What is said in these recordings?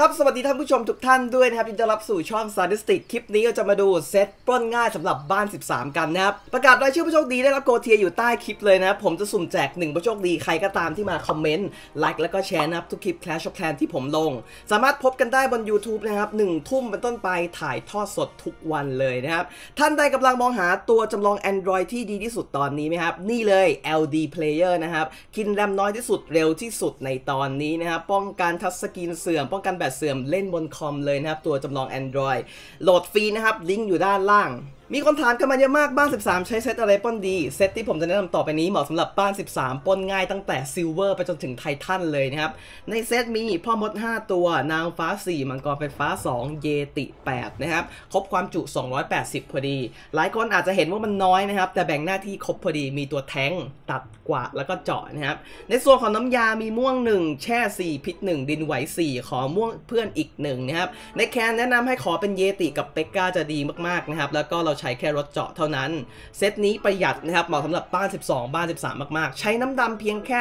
ละครับ สวัสดีท่านผู้ชมทุกท่านด้วยนะครับยินดีต้อนรับสู่ช่อง s า d i s t i c คลิปนี้ก็จะมาดูเซตปล้นง่ายสำหรับบ้าน 13 กันนะครับ ประกาศรายชื่อผู้โชคดีได้รับโกเทียอยู่ใต้คลิปเลยนะครับผมจะสุ่มแจก 1 ผู้โชคดีใครก็ตามที่มาคอมเมนต์ ไลค์แล้วก็แชร์นะครับ ทุกคลิป Clash of Clans ที่ผมลง สามารถพบกันได้บน YouTube นะครับ1ทุ่มเป็นต้นไปถ่ายทอดสดทุกวันเลยนะครับท่านใดกำลังมองหาตัวจำลอง Android ที่ดีที่สุดตอนนี้ไหมครับนี่เลย LD Player นะครับกินแรมน้อยที่สุดเร็วที่สุดในตอนนี้นะครับป้องกัน touchscreen เสื่อมป้องกันแบตเสื่อมเล่นบนคอมเลยนะครับ ตัวจำลอง Android โหลดฟรีนะครับ ลิงก์อยู่ด้านล่าง มีคนถามกันมาเยอะมากบ้าน 13 ใช้เซตอะไรปล้นดี เซตที่ผมจะแนะนำต่อไปนี้เหมาะสำหรับบ้าน 13 ปล้นง่ายตั้งแต่ silver ไปจนถึงไททันเลยนะครับ ในเซตมีพ่อมด 5 ตัวนางฟ้า 4 มังกรไฟฟ้า 2 เยติ 8 นะครับ ครบความจุ 280 พอดี หลายคนอาจจะเห็นว่ามันน้อยนะครับ แต่แบ่งหน้าที่ครบพอดีมีตัวแท้งตัดกวาดแล้วก็เจาะนะครับ ในส่วนของน้ำยามีม่วง 1 แช่ 4 พิษ 1 ดินไหว 4 ขอม่วงเพื่อนอีก1นะครับในแคนแนะนำให้ขอเป็นเยติกับเปกกาจะดีมากๆนะครับแล้วก็เราใช้แค่รถเจาะเท่านั้น เซตนี้ประหยัดนะครับเหมาะสำหรับบ้าน 12 บ้าน 13 มากๆ ใช้น้ำดำเพียงแค่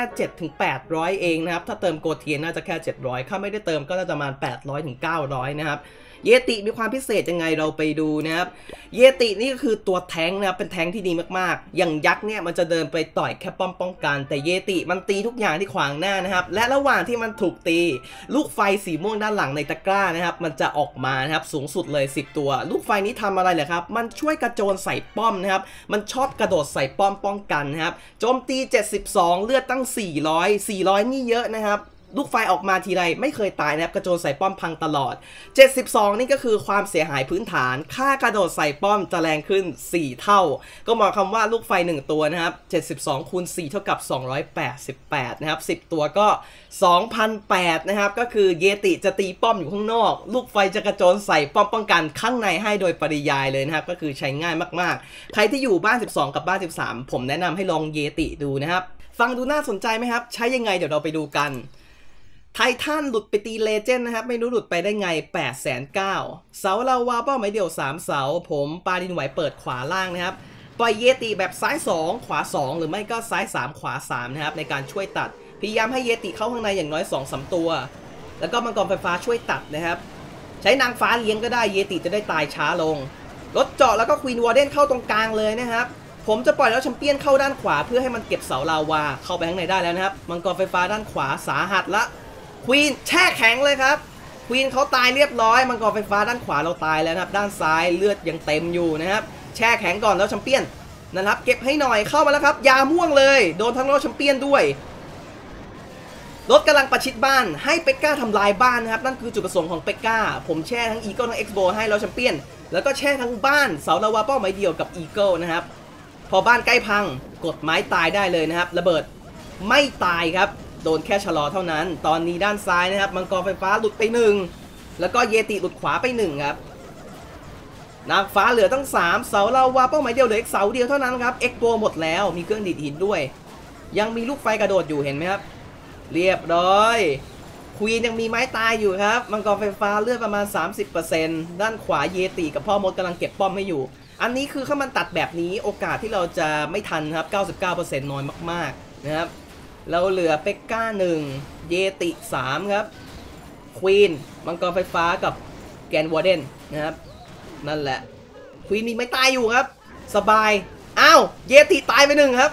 7-800 เองนะครับ ถ้าเติมโกเทียนน่าจะแค่ 700 ถ้าไม่ได้เติมก็น่าจะประมาณ 800-900 นะครับเยติมีความพิเศษยังไงเราไปดูนะครับ เยตินี่ก็คือตัวแทงนะครับเป็นแทงที่ดีมากๆ อย่างยักษ์เนี่ยมันจะเดินไปต่อยแค่ป้อมป้องกัน แต่เยติมันตีทุกอย่างที่ขวางหน้านะครับ และระหว่างที่มันถูกตี ลูกไฟสีม่วงด้านหลังในตะกร้านะครับ มันจะออกมานะครับสูงสุดเลย 10 ตัว ลูกไฟนี้ทำอะไรเหรอครับ มันช่วยกระโจนใส่ป้อมนะครับ มันชอบกระโดดใส่ป้อมป้องกันนะครับ โจมตี 72 เลือดตั้ง 400 400 นี่เยอะนะครับ ลูกไฟออกมาทีไรไม่เคยตายนะครับกระโจนใส่ป้อมพังตลอด 72 นี่ก็คือความเสียหายพื้นฐาน ค่ากระโดดใส่ป้อมจะแรงขึ้น 4 เท่า ก็หมายความว่าลูกไฟ 1 ตัวนะครับ 72 คูณ 4 เท่ากับ 288 นะครับ 10 ตัวก็ 2,008 นะครับ ก็คือเยติจะตีป้อมอยู่ข้างนอก ลูกไฟจะกระโจนใส่ป้อมป้องกันข้างในให้โดยปริยายเลยนะครับ ก็คือใช้ง่ายมากๆ ใครที่อยู่บ้าน 12 กับบ้าน 13 ผมแนะนำให้ลองเยติดูนะครับ ฟังดูน่าสนใจไหมครับ ใช้ยังไงเดี๋ยวเราไปดูกัน ไททันหลุดไปตี legend นะครับ ไม่รู้หลุดไปได้ไง8 9 0 0 0เสาลาวาเป้าหมายเดี่ยว 3 เสา ผมปาดินไหวเปิดขวาล่างนะครับ ปล่อยเยติแบบซ้าย 2 ขวา 2 หรือไม่ก็ซ้าย 3 ขวา 3 นะครับ ในการช่วยตัด พยายามให้เยติเข้าข้างในอย่างน้อย2 3ตัว แล้วก็มังกรไฟฟ้าช่วยตัดนะครับ ใช้นางฟ้าเลี้ยงก็ได้เยติจะได้ตายช้าลงรถเจาะแล้วก็ queen warden เข้าตรงกลางเลยนะครับผมจะปล่อย royal champion เข้าด้านขวาเพื่อให้มันเก็บเสาลาวาเข้าไปข้างในได้แล้วนะครับ มังกรไฟฟ้าด้านขวาสาหัสละ queen แช่แข็งเลยครับ queen เขาตายเรียบร้อยมังกรไฟฟ้าด้านขวาเราตายแล้วนะครับ ด้านซ้ายเลือดยังเต็มอยู่นะครับ แช่แข็งก่อน royal champion นะครับ เก็บให้หน่อยเข้ามาแล้วครับ ยาม่วงเลย โดนทั้งรถแชมเปี้ยนด้วยรถกำลังประชิดบ้านให้ PEKKA ทำลายบ้านนะครับ นั่นคือจุดประสงค์ของ PEKKA ผมแช่ทั้ง eagle ทั้ง X-Bow ให้ royal champion แล้วก็แช่ทั้งบ้านเสาลาวาเป้าหมายเดี่ยวกับ eagle นะครับ พอบ้านใกล้พังกดไม้ตายได้เลยนะครับ ระเบิดไม่ตายครับ โดนแค่ชะลอเท่านั้น ตอนนี้ด้านซ้ายนะครับ มังกรไฟฟ้าหลุดไปหนึ่งแล้วก็เยติหลุดขวาไปหนึ่งครับนางฟ้าเหลือตั้ง 3 เสาลาวาเป้าหมายเดี่ยวเหลืออีกเสาเดียวเท่านั้นครับ X-Bow หมดแล้วมีเครื่องดีดหินด้วย ยังมีลูกไฟกระโดดอยู่เห็นไหมครับ เรียบร้อย queen ยังมีไม้ตายอยู่ครับ มังกรไฟฟ้าเลือดประมาณ 30%ด้านขวาเยติกับพ่อมดกำลังเก็บป้อมให้อยู่ อันนี้คือถ้ามันตัดแบบนี้โอกาสที่เราจะไม่ทันครับ 99%น้อยมากๆนะครับ เราเหลือเป็กก้าหนึ่งเยติสามครับควีนมังกรไฟฟ้ากับแกนวอร์เดนนะครับ นั่นแหละควีนมีไม่ตายอยู่ครับ สบาย อ้าว เยติตายไปหนึ่งครับ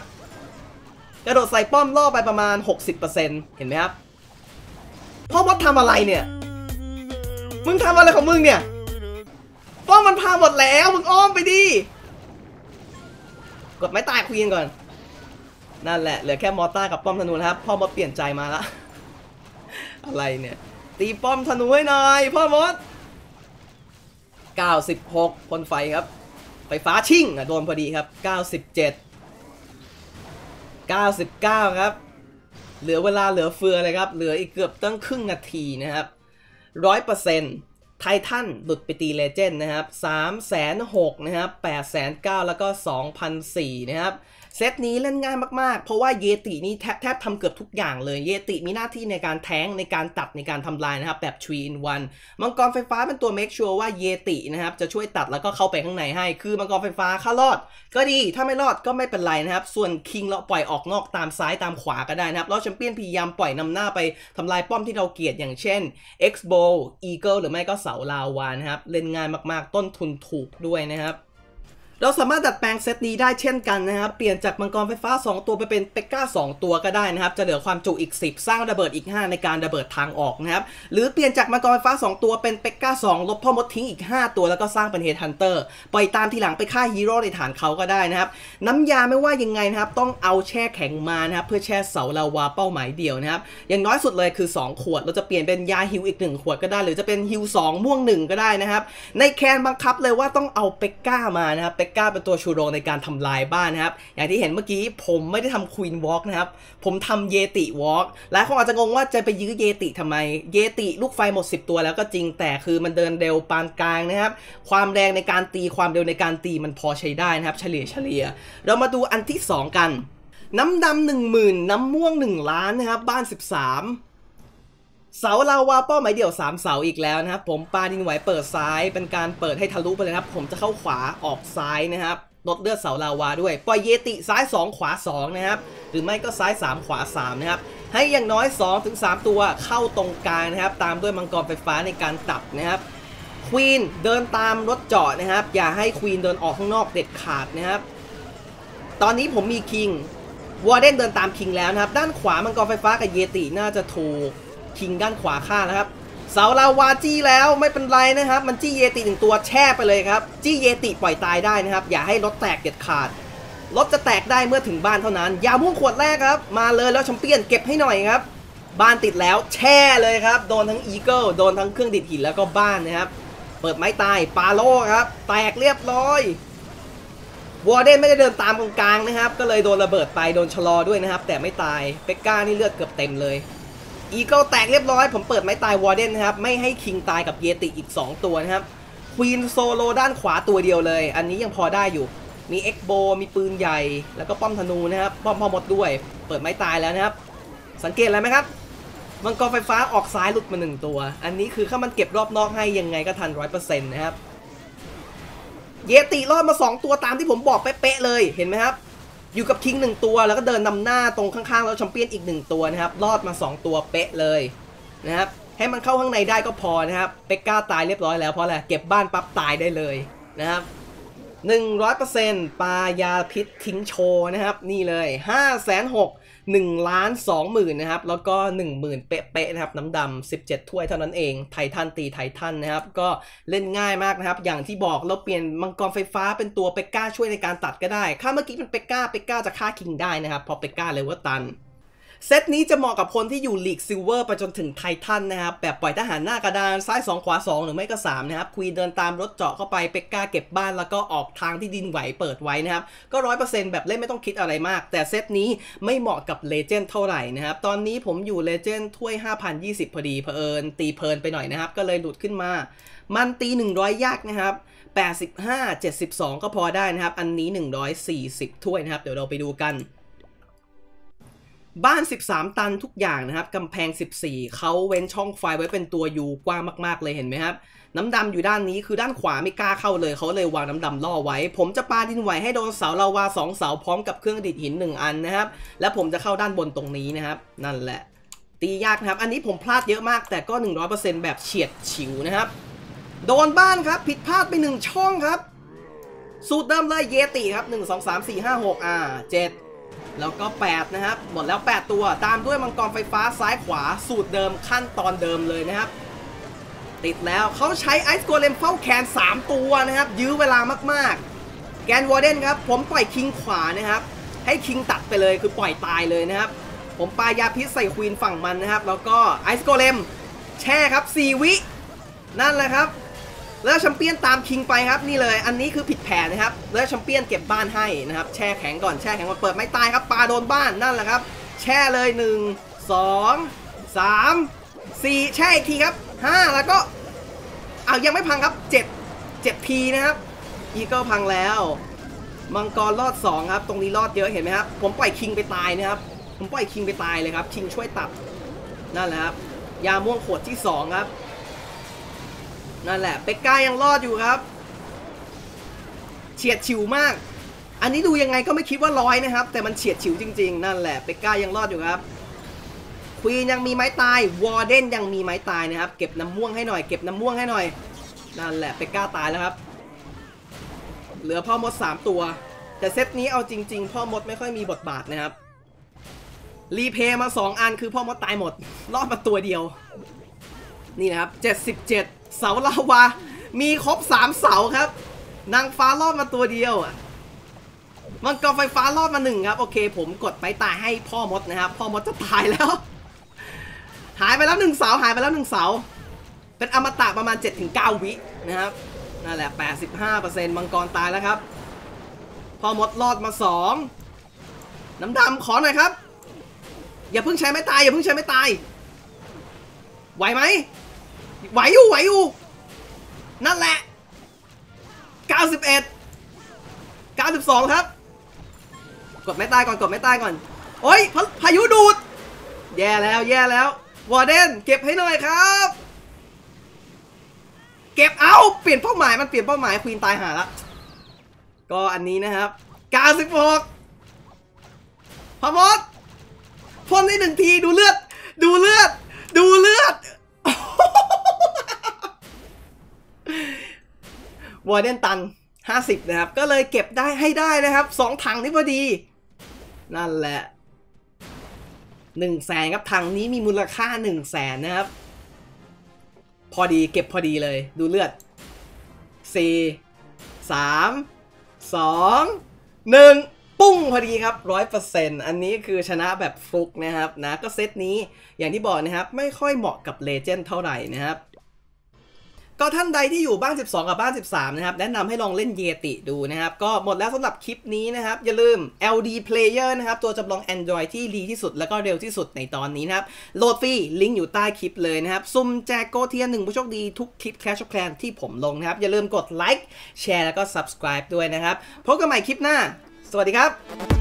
กระโดดใส่ป้อมล่อไปประมาณ 60%เห็นไหมครับพ่อมดทำอะไรเนี่ย มึงทำอะไรของมึงเนี่ย ป้อมมันพาหมดแล้ว มึงอ้อมไปดิ กดไม้ตายควีนก่อน นั่นแหละเหลือแค่มอต้ากับป้อมธนูนะครับพ่อมดเปลี่ยนใจมาละอะไรเนี่ย ตีป้อมธนูให้หน่อยพ่อมด 96พ่นไฟครับ ไฟฟ้าชิ่งอะโดนพอดีครับ 97 99 ครับ เหลือเวลาเหลือเฟือเลยครับ เหลืออีกเกือบตั้งครึ่งนาทีนะครับร้อยเปอร์เซ็นต์ไททันหลุดไปตีเลเจนด์นะครับ3 0 0 0 0นะครับ8 0 0 0 0แล้วก็2,004นะครับ เซตนี้เล่นง่ายมากๆ เพราะว่าเยตินี่แทบแทบทำเกือบทุกอย่างเลย เยติมีหน้าที่ในการแทงในการตัดในการทำลายนะครับ แบบ 3 in 1 มังกรไฟฟ้าเป็นตัว make sure ว่าเยตินะครับ จะช่วยตัดแล้วก็เข้าไปข้างในให้ คือมังกรไฟฟ้าค่ารอด ก็ดีถ้าไม่รอดก็ไม่เป็นไรนะครับ ส่วนคิงเราปล่อยออกนอกตามซ้ายตามขวาก็ได้นะครับแล้วแชมเปี้ยนพยายามปล่อยนำหน้าไปทำลายป้อมที่เราเกลียดอย่างเช่น X bow Eagle หรือไม่ก็เสาลาวานะครับเล่นง่ายมากๆ ต้นทุนถูกด้วยนะครับ เราสามารถดัดแปลงเซตนี้ได้เช่นกันนะครับ เปลี่ยนจากมังกรไฟฟ้า 2 ตัวไปเป็น PEKKA 2 ตัวก็ได้นะครับ จะเหลือความจุอีก 10 สร้างระเบิดอีก 5 ในการระเบิดทางออกนะครับ หรือเปลี่ยนจากมังกรไฟฟ้า 2 ตัวเป็น PEKKA 2 ลบพ่อมดทิ้งอีก 5 ตัวแล้วก็สร้างเป็น headhunter ปล่อยตามทีหลังไปฆ่าฮีโร่ในฐานเขาก็ได้นะครับ น้ำยาไม่ว่ายังไงนะครับ ต้องเอาแช่แข็งมานะครับเพื่อแช่เสาลาวาเป้าหมายเดี่ยวนะครับ อย่างน้อยสุดเลยคือ 2 ขวด เราจะเปลี่ยนเป็นยาฮิวอีก 1 ขวดก็ได้ หรือจะเป็นฮิว2ม่วง1ก็ได้นะครับในแคนบังคับเลยว่าต้องเอาเปกก้ามานะครับเปกก้าเป็นตัวชูโรงในการทำลายบ้านนะครับ อย่างที่เห็นเมื่อกี้ผมไม่ได้ทำควีนวอล์กนะครับ ผมทำเยติวอล์กหลายคนอาจจะงงว่าจะไปยื้อเยติทำไม เยติลูกไฟหมด 10 ตัวแล้วก็จริงแต่คือมันเดินเร็วปานกลางนะครับ ความแรงในการตีความเร็วในการตีมันพอใช้ได้นะครับ เฉลี่ยเฉลี่ย เรามาดูอันที่ 2 กัน น้ำดำหนึ่งหมื่นน้ำม่วง 1 ล้านนะครับบ้าน 13 เสาลาวาเป้าหมายเดี่ยว 3 เสาอีกแล้วนะครับ ผมปาดินไหวเปิดซ้ายเป็นการเปิดให้ทะลุไปเลยครับ ผมจะเข้าขวาออกซ้ายนะครับลดเลือดเสาลาวาด้วย ปล่อยเยติซ้าย 2 ขวา 2 นะครับ หรือไม่ก็ซ้าย 3 ขวา 3 นะครับ ให้อย่างน้อย 2-3 ตัวเข้าตรงกลางนะครับ ตามด้วยมังกรไฟฟ้าในการตัดนะครับควีนเดินตามรถเจาะนะครับ อย่าให้ควีนเดินออกข้างนอกเด็ดขาดนะครับ ตอนนี้ผมมีคิงWarden เดินตาม King แล้วนะครับ ด้านขวามังกรไฟฟ้ากับเยติน่าจะถูก King ด้านขวาฆ่านะครับเสาลาวาจี้แล้วไม่เป็นไรนะครับ มันจี้เยติหนึ่งตัวแช่ไปเลยครับ จี้เยติปล่อยตายได้นะครับ อย่าให้รถแตกเด็ดขาดรถจะแตกได้เมื่อถึงบ้านเท่านั้น ยาม่วงขวดแรกครับ มาเลยแล้วแชมเปี้ยนเก็บให้หน่อยครับ บ้านติดแล้วแช่เลยครับ โดนทั้ง Eagle โดนทั้งเครื่องดิดหินแล้วก็บ้านนะครับ เปิดไม้ตายปาโลครับ แตกเรียบร้อยWarden ไม่ได้เดินตามตรงกลางนะครับ ก็เลยโดนระเบิดไปโดนชะลอด้วยนะครับ แต่ไม่ตาย P.E.K.K.A นี่เลือดเกือบเต็มเลย Eagle แตกเรียบร้อย ผมเปิดไม้ตาย Warden นะครับ ไม่ให้ King ตายกับเยติอีก 2 ตัวนะครับ Queen solo ด้านขวาตัวเดียวเลย อันนี้ยังพอได้อยู่ มี X-Bow มีปืนใหญ่ แล้วก็ป้อมธนูนะครับ ป้อมพ่อมดด้วย เปิดไม้ตายแล้วนะครับ สังเกตอะไรไหมครับ มังกรไฟฟ้าออกซ้ายหลุดมาหนึ่งตัว อันนี้คือถ้ามันเก็บรอบนอกให้ยังไงก็ทันร้อยเปอร์เซ็นต์นะครับ เยติรอดมา 2 ตัวตามที่ผมบอกเป๊ะๆเลย เห็นไหมครับ อยู่กับคิงหนึ่งตัวแล้วก็เดินนำหน้าตรงข้างๆแล้วแชมเปี้ยนอีกหนึ่งตัวนะครับรอดมา 2 ตัวเป๊ะเลยนะครับให้มันเข้าข้างในได้ก็พอนะครับเปกก้าตายเรียบร้อยแล้วเพราะอะไรเก็บบ้านปั๊บตายได้เลยนะครับ 100%ปลายาพิษทิ้งโชว์นะครับ นี่เลย 5 6 0 0 0 1ล้าน2หมื่นนะครับ แล้วก็ 1 0,000 เป๊ะๆนะครับ น้ำดำ17 ถ้วยเท่านั้นเอง ไททันตีไททันนะครับ ก็เล่นง่ายมากนะครับ อย่างที่บอกเราเปลี่ยนมังกรไฟฟ้าเป็นตัว P.E.K.K.A ช่วยในการตัดก็ได้ ค่าเมื่อกี้เป็น P.E.K.K.A P.E.K.K.A จะฆ่า King ได้นะครับเพราะ P.E.K.K.A level ตัน เซตนี้จะเหมาะกับคนที่อยู่ลีก Silver ไปจนถึงไททันนะครับ แบบปล่อยทหารหน้ากระดาน ซ้าย 2 ขวา 2 หรือไม่ก็ 3 นะครับ Queen เดินตามรถเจาะเข้าไป P.E.K.K.A เก็บบ้านแล้วก็ออกทางที่ดินไหวเปิดไว้นะครับ ก็ร้อยเปอร์เซ็นต์แบบเล่นไม่ต้องคิดอะไรมาก แต่เซตนี้ไม่เหมาะกับ Legend เท่าไหร่นะครับ ตอนนี้ผมอยู่ Legend ถ้วย 5,020 พอดีเพอิญตีเพลินไปหน่อยนะครับ ก็เลยหลุดขึ้นมา มันตี 100 ยากนะครับ85 72 ก็พอได้นะครับ อันนี้ 140 ถ้วยนะครับ เดี๋ยวเราไปดูกัน บ้าน 13 ตันทุกอย่างนะครับกำแพง 14 เขาเว้นช่องไฟไว้เป็นตัวยูกว้างมากๆเลยเห็นไหมครับ น้ำดำอยู่ด้านนี้คือด้านขวาไม่กล้าเข้าเลยเขาเลยวางน้ำดำล่อไว้ ผมจะปาดินไหวให้โดนเสาลาวาสองเสาพร้อมกับเครื่องดิดหิน 1 อันนะครับ แล้วผมจะเข้าด้านบนตรงนี้นะครับ นั่นแหละ ตียากนะครับ อันนี้ผมพลาดเยอะมาก แต่ก็ 100%แบบเฉียดฉิวนะครับ โดนบ้านครับผิดพลาดไปหนึ่งช่องครับ สูตรเดิมเลยเยติครับ 1 2 3 4 5 6อ่า7 แล้วก็ 8 นะครับ หมดแล้ว 8 ตัว ตามด้วยมังกรไฟฟ้าซ้ายขวาสูตรเดิมขั้นตอนเดิมเลยนะครับ ติดแล้วเขาใช้ไอซ์โกเลมเฝ้าแคน3 ตัวนะครับ ยื้อเวลามากๆ แกนวอร์เดนครับ ผมปล่อยคิงขวานะครับ ให้คิงตัดไปเลยคือปล่อยตายเลยนะครับ ผมปายาพิษใส่ควีนฝั่งมันนะครับ แล้วก็ไอซ์โกเลมแช่ครับ 4 วิ นั่นแหละครับ แล้วแชมเปี้ยนตามคิงไปครับนี่เลย อันนี้คือผิดแผนนะครับแล้วแชมเปี้ยนเก็บบ้านให้นะครับแช่แข็งก่อนแช่แข็งมาเปิดไม่ตายครับปาโดนบ้านนั่นแหละครับ แช่เลย 1 2 3 4 แช่อีกทีครับ 5 แล้วก็อ้าวยังไม่พังครับ 7 7ทีนะครับอีกิลพังแล้วมังกรรอด 2 ครับ ตรงนี้รอดเยอะเห็นไหมครับ ผมปล่อยคิงไปตายนะครับ ผมปล่อยคิงไปตายเลยครับคิงช่วยตัดนั่นแหละครับยาม่วงขวดที่ 2 ครับ นั่นแหละเปกก้ายังรอดอยู่ครับ เฉียดฉิวมาก อันนี้ดูยังไงก็ไม่คิดว่าร้อยนะครับ แต่มันเฉียดฉิวจริง ๆ นั่นแหละเปกก้ายังรอดอยู่ครับควีนยังมีไม้ตายวอร์เดนยังมีไม้ตายนะครับ เก็บน้ำม่วงให้หน่อย เก็บน้ำม่วงให้หน่อย นั่นแหละเปกก้าตายแล้วครับ เหลือพ่อมด 3 ตัว แต่เซตนี้เอาจริง ๆ พ่อมดไม่ค่อยมีบทบาทนะครับรีเพย์มา 2 อันคือพ่อมดตายหมด รอดมาตัวเดียว นี่นะครับ 77 เสาลาวา มีครบ3เสาครับ นางฟ้ารอดมาตัวเดียวอะมังกรไฟฟ้ารอดมาหนึ่งครับ โอเค ผมกดไปตายให้พ่อมดนะครับ พ่อมดจะตายแล้ว หายไปแล้วหนึ่งเสาหายไปแล้วหนึ่งเสา เป็นอมตะประมาณ 7-9 วินะครับนั่นแหละ 85%มังกรตายแล้วครับ พ่อมดรอดมา 2 น้ำดำขอหน่อยครับ อย่าเพิ่งใช้ไม่ตาย อย่าเพิ่งใช้ไม่ตาย ไหวไหม ไหวอยู่ไหวอยู่นั่นแหละ 91 92 ครับ กดไม่ตายก่อนกดไม่ตายก่อน โอ้ยพาพายุดูด แย่แล้วแย่แล้ววอร์เดนเก็บให้หน่อยครับ เก็บเอาเปลี่ยนเป้าหมายมันเปลี่ยนเป้าหมายควีนตายหาละก็อันนี้นะครับ 96พอมดพ่นได้หนึ่งทีดูเลือด ดูเลือด ดูเลือด วอร์เดนตัน 50 นะครับ ก็เลยเก็บได้ให้ได้นะครับ 2 ถังนี่พอดี นั่นแหละ1แสนครับถังนี้มีมูลค่า1แสนนะครับ พอดีเก็บพอดีเลย ดูเลือด 4 3 2 1 ปุ้งพอดีครับ 100%อันนี้คือชนะแบบฟลุกนะครับนะ ก็เซตนี้อย่างที่บอกนะครับ ไม่ค่อยเหมาะกับเลเจนด์เท่าไหร่นะครับ ก็ท่านใดที่อยู่บ้าน 12 กับบ้าน 13 นะครับ แนะนำให้ลองเล่นเยติดูนะครับ ก็หมดแล้วสำหรับคลิปนี้นะครับ อย่าลืม LD Player นะครับ ตัวจำลอง Android ที่ดีที่สุดแล้วก็เร็วที่สุดในตอนนี้นะครับ โหลดฟรี ลิงก์อยู่ใต้คลิปเลยนะครับ ซุ่มแจกโกเทียนหนึ่งผู้โชคดีทุกคลิป Clash of Clans ที่ผมลงนะครับ อย่าลืมกดไลค์แชร์แล้วก็ subscribe ด้วยนะครับ พบกันใหม่คลิปหน้า สวัสดีครับ